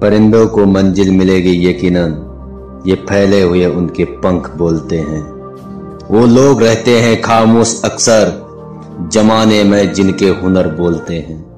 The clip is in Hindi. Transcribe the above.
परिंदों को मंजिल मिलेगी यकीनन, ये फैले हुए उनके पंख बोलते हैं। वो लोग रहते हैं खामोश अक्सर, जमाने में जिनके हुनर बोलते हैं।